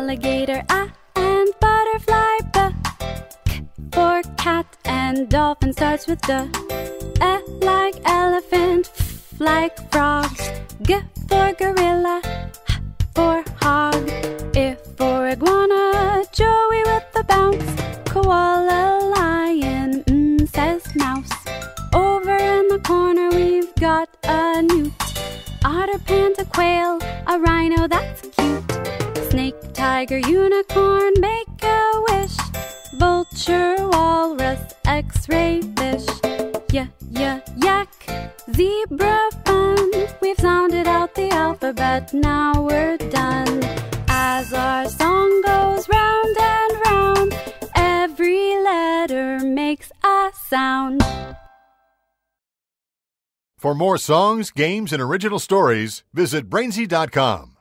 alligator, A and butterfly, B. K for cat and dolphin starts with the. Like elephant, F like frog. G for gorilla, H for hog. I for iguana, Joey with the bounce. Koala, lion, mm, says mouse. Over in the corner we've got a newt. Otter, panda, quail, a rhino that's cute. Snake, tiger, unicorn, make a wish. Vulture, walrus, x-ray fish. Yeah, yeah, yak, zebra fun. We've sounded out the alphabet, now we're done. As our song goes round and round, every letter makes a sound. For more songs, games, and original stories, visit Brainzy.com.